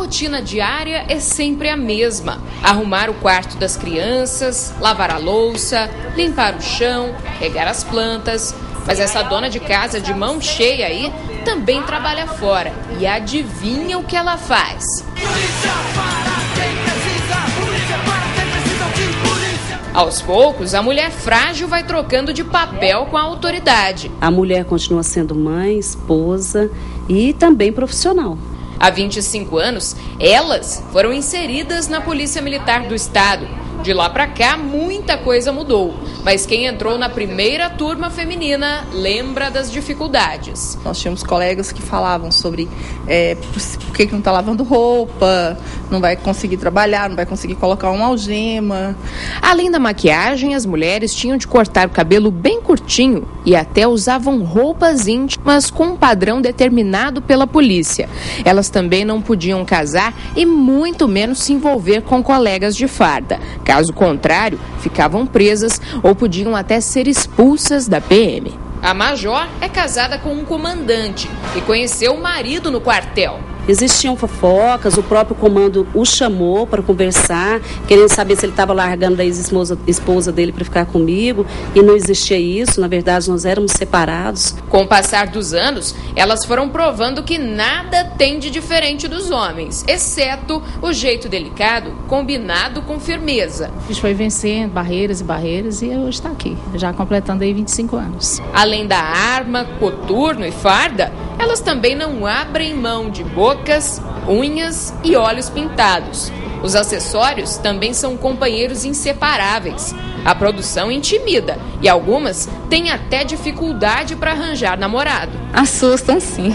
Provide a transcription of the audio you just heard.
rotina diária é sempre a mesma: arrumar o quarto das crianças, lavar a louça, limpar o chão, regar as plantas. Mas essa dona de casa de mão cheia aí também trabalha fora. E adivinha o que ela faz? Aos poucos, a mulher frágil vai trocando de papel com a autoridade. A mulher continua sendo mãe, esposa e também profissional. Há 25 anos, elas foram inseridas na Polícia Militar do Estado. De lá para cá, muita coisa mudou. Mas quem entrou na primeira turma feminina lembra das dificuldades. Nós tínhamos colegas que falavam sobre é, por que, que não está lavando roupa, não vai conseguir trabalhar, não vai conseguir colocar uma algema. Além da maquiagem, as mulheres tinham de cortar o cabelo bem curtinho e até usavam roupas íntimas com um padrão determinado pela polícia. Elas também não podiam casar e muito menos se envolver com colegas de farda. Caso contrário, ficavam presas ou podiam até ser expulsas da PM. A major é casada com um comandante e conheceu o marido no quartel. Existiam fofocas, o próprio comando o chamou para conversar, querendo saber se ele estava largando a ex-esposa esposa dele para ficar comigo, e não existia isso, na verdade nós éramos separados. Com o passar dos anos, elas foram provando que nada tem de diferente dos homens, exceto o jeito delicado combinado com firmeza. A gente foi vencendo barreiras e barreiras e hoje está aqui, já completando aí 25 anos. Além da arma, coturno e farda, elas também não abrem mão de bocas, unhas e olhos pintados. Os acessórios também são companheiros inseparáveis. A produção intimida e algumas têm até dificuldade para arranjar namorado. Assustam sim.